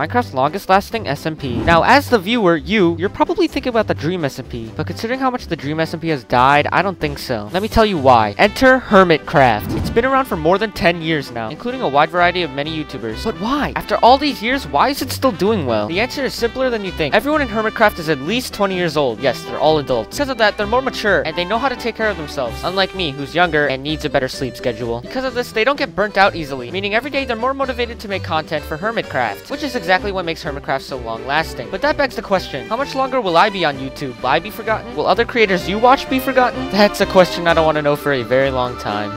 Minecraft's longest lasting SMP. Now, as the viewer, you, you're probably thinking about the Dream SMP, but considering how much the Dream SMP has died, I don't think so. Let me tell you why. Enter Hermitcraft. It's been around for more than 10 years now, including a wide variety of many YouTubers. But why? After all these years, why is it still doing well? The answer is simpler than you think. Everyone in Hermitcraft is at least 20 years old. Yes, they're all adults. Because of that, they're more mature, and they know how to take care of themselves, unlike me, who's younger and needs a better sleep schedule. Because of this, they don't get burnt out easily, meaning every day they're more motivated to make content for Hermitcraft, which is exactly what makes Hermitcraft so long-lasting. But that begs the question, how much longer will I be on YouTube? Will I be forgotten? Will other creators you watch be forgotten? That's a question I don't want to know for a very long time.